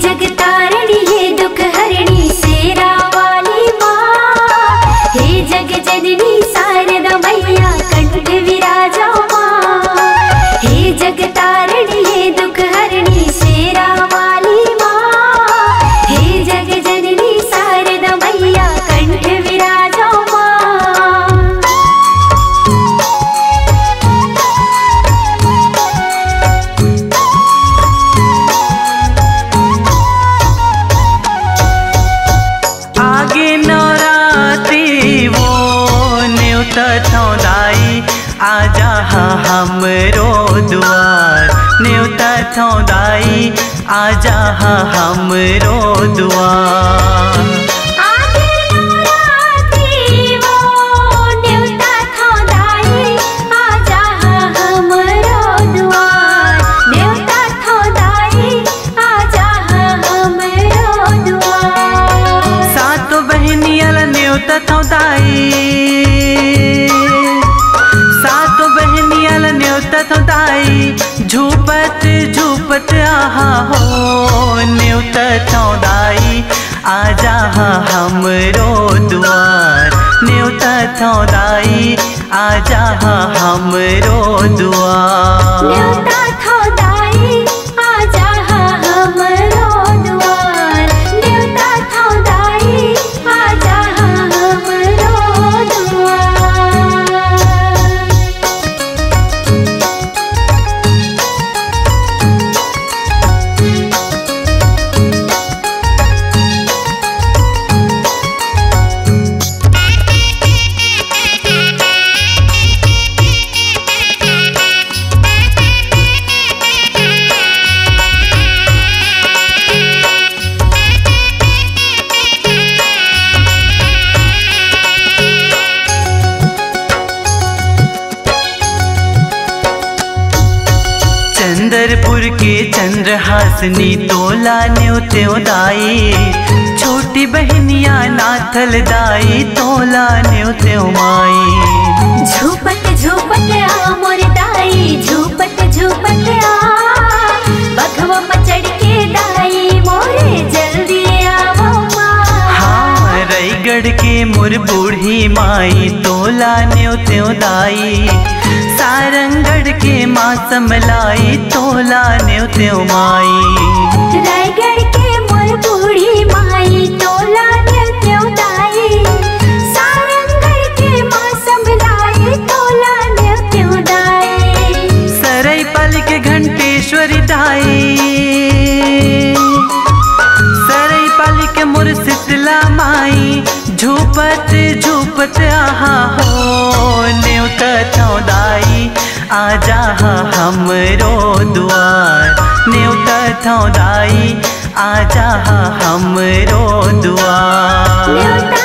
जग हमरो दुआर न्यूत थौदाई आजा हा हमरो दुआर। आगे न्यूत झुपत, झूपत, आहा हो, न्यूत आ आजा हम हमरो दुआर। न्यूत थौदाई आजा हा हमरो दुआर। चंदरपुर के चंद्रहासनी तोला न्योत्यो दाई छोटी बहनिया नाथल दाई तोला न्योत्यो माई झूपट झूपट आ मोर दाई झूपट झूपट आ। बघवा मचड़ के दाई मोरे जल्दी आवो माँ हाँ रायगढ़ के मुर बूढ़ी माई तोला त्यों दाई सारंगढ़ के मासम लाई तोला न्योत्यो माई रायगढ़ के मोर बूढ़ी माई झूपत झूपत, आहा हो न्यूत थौदाई आ हा हमरो दुआर। न्यूत थौदाई आ हा हमरो दुआर।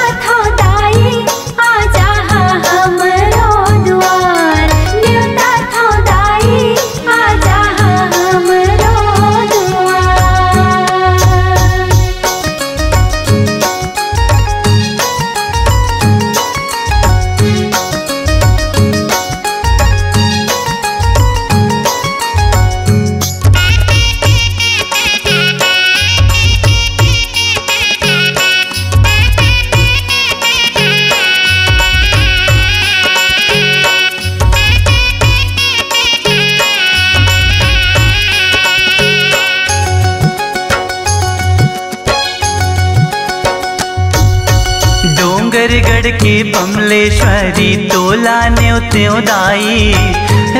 डोंगरगढ़ के बमलेश्वरी तोला न्योत्यो दाई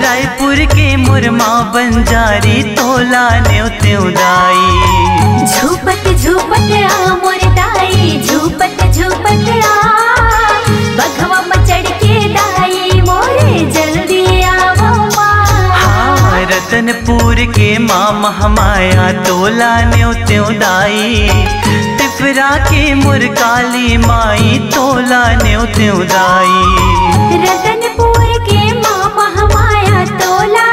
रायपुर के मुरमा बंजारी तोला न्योत्यो दाई झूपट झूपट आ मोर दाई झूपट झूपट आ बघवा मचड़ के दाई मोरे जल्दी आवो माँ। हाँ रतनपुर के माँ महामाया तोला न्योत्यो दाई तिफरा के मुरकाली माई तोला न्योत्यो दाई रतनपुर के माँ महामाया तोला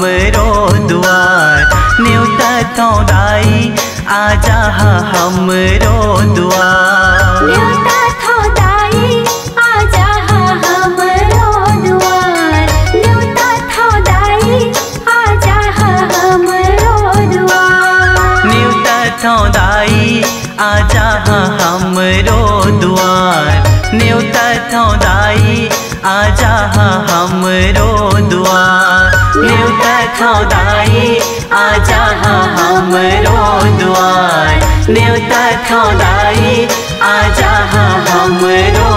हमरो दुआर न्योता थौदाई आजा हमरो दुआर। न्योता थौदाई आजा हमरो दुआर। न्यूता थौदाई आजा हमरो दुआर। न्यूता थौदाई आजा हमरो दुआर न्यूता थौदाई आजा न्यूता हमरो